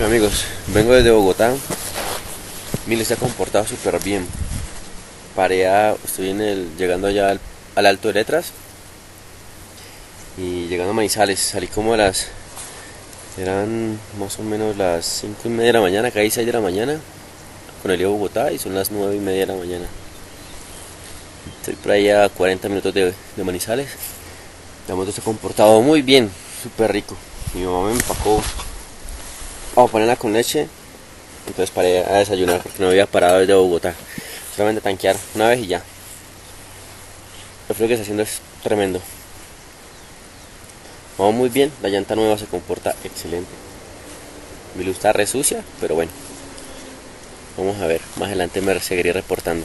amigos, vengo desde Bogotá. Mil se ha comportado súper bien. Paré a, estoy en el, llegando allá al, al, Alto de Letras. Y llegando a Manizales, salí como a las. Eran más o menos las 5 y media de la mañana, caí 6 de la mañana. Con el de Bogotá y son las 9 y media de la mañana. Estoy por ahí a 40 minutos de, de Manizales. La moto se ha comportado muy bien, súper rico. Mi mamá me empacó A ponerla con leche. Entonces paré a desayunar porque no había parado desde Bogotá. Solamente tanquear una vez y ya. El frío que está haciendo es tremendo. Vamos muy bien, la llanta nueva se comporta excelente. Mi luz está re sucia, pero bueno. Vamos a ver, más adelante me seguiré reportando.